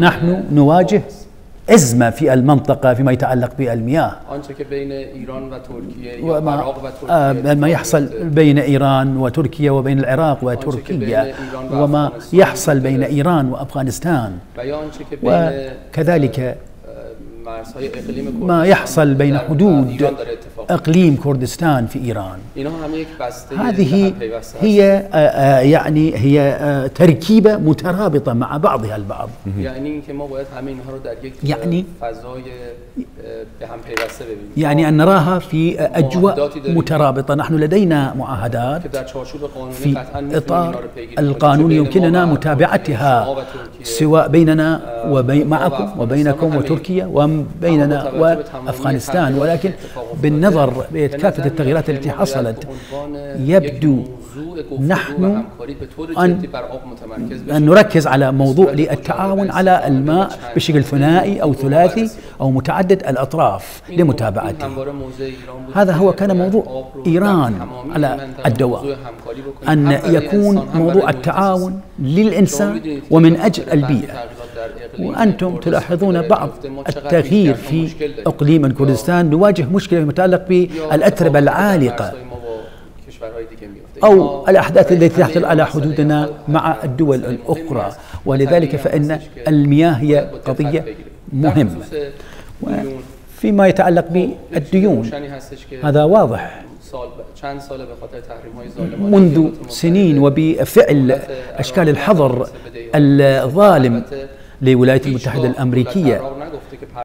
نحن نواجه أزمة في المنطقة فيما يتعلق بالمياه. وما و آه، ما يحصل بين إيران وتركيا وبين العراق وتركيا وما يحصل بين إيران وأفغانستان وكذلك ما يحصل بين حدود أقليم كردستان في إيران. هذه. هي آه، آه، يعني هي آه، تركيبه مترابطه مع بعضها البعض. ببینیم. يعني ان نراها في اجواء مترابطه. نحن لدينا معاهدات في اطار. القانون يمكننا متابعتها سواء بيننا وبين معكم وبينكم وتركيا وبيننا وأفغانستان ولكن بالنظر بكافة التغييرات التي حصلت يبدو نحن أن أن نركز على موضوع للتعاون على الماء بشكل ثنائي أو ثلاثي أو متعدد الأطراف لمتابعته. هذا هو كان موضوع إيران على الدوام أن يكون موضوع التعاون للإنسان ومن أجل البيئة. وأنتم تلاحظون بعض التغيير في إقليم كردستان نواجه مشكلة متعلق بالأتربة العالقة أو الأحداث التي تحصل على حدودنا مع الدول الأخرى ولذلك فإن المياه هي قضية مهمة فيما يتعلق بالديون هذا واضح منذ سنين وبفعل أشكال الحظر الظالم للولايات المتحدة الأمريكية.